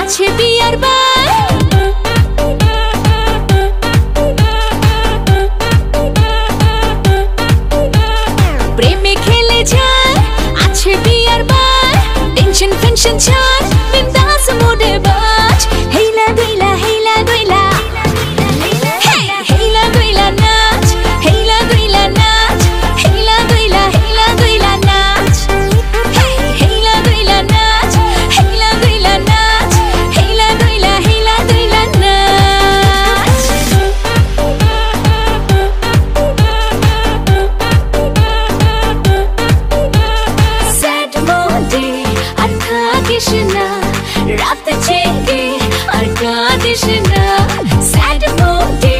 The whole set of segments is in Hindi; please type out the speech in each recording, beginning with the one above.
আছে বিয়ার বার প্রেমে খেলে যায় আছে বিয়ার বার টেনশন ফেনশন ছাড় रात छेंगे अर्धा कृष्णा सैड मोटे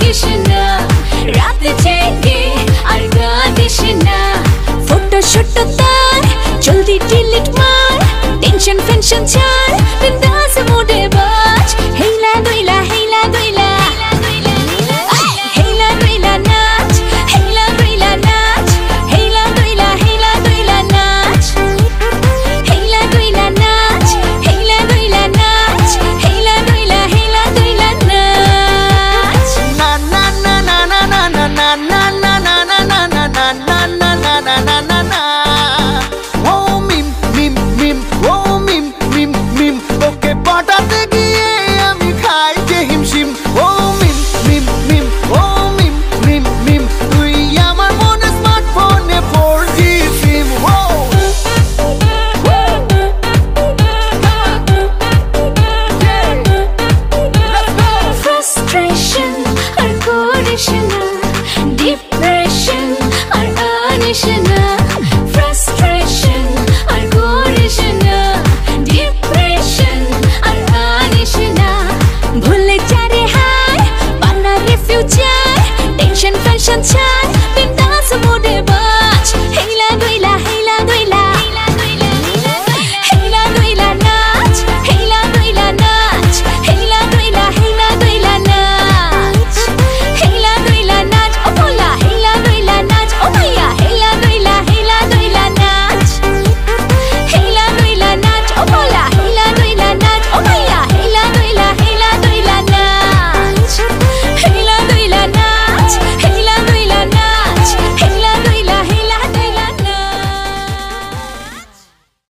कृष्णा रात कृष्णा फ़ोटो तार जल्दी डिलीट मार tension फेंशन trái đành chân vang chân trái